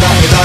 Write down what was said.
vai, vai, vai.